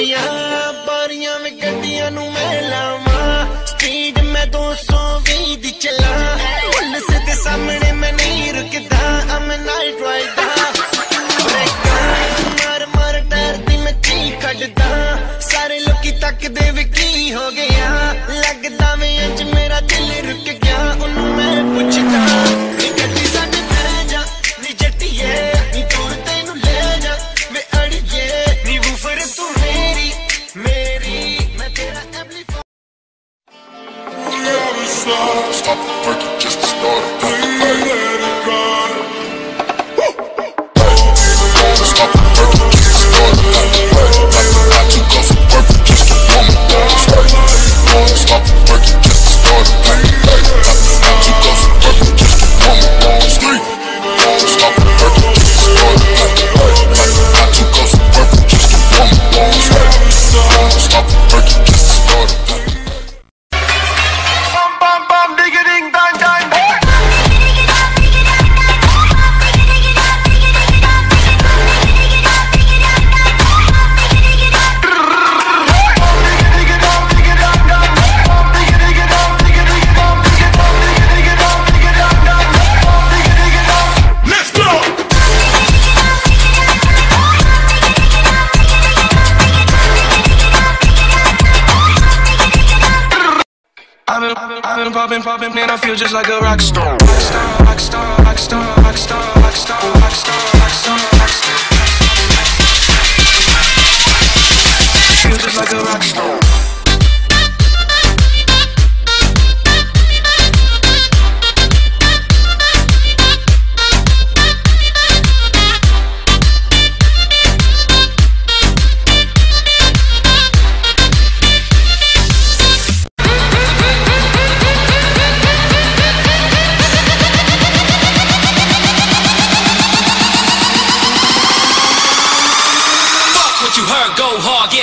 ਗੋਲੀਆਂ ਪਾਰੀਆਂ ਵਿੱਚ ਗੱਡੀਆਂ ਨੂੰ ਮੈਂ ਲਾਵਾਂ ਸਪੀਡ ਮੈਂ 220 ਦੀ ਚਲਾ ਪੁਲਿਸ ਦੇ ਸਾਹਮਣੇ ਮੈਂ ਨਹੀਂ ਰੁਕਦਾ ਅਮ ਨਾਈਟ ਰਾਈਡਰ ਮਾਰ ਮਾਰ ਡਰ ਦੀ ਮੈਂ ਚੀਕ ਕੱਢਦਾ ਸਾਰੇ ਲੋਕੀ ਤੱਕਦੇ ਵੀ ਕੀ ਹੋ ਗਿਆ ਲੱਗਦਾ ਮੈਂ ਅੱਜ ਮੇਰਾ ਦਿਲ ਰੁਕ ਗਿਆ ਉਹਨੂੰ ਮੈਂ ਪੁੱਛਦਾ stop I've been, I've been popping, popping, man, I feel just like a rock star. Rock star, rock star, rock star, rock star, rock star, rock star, rock star, rock star.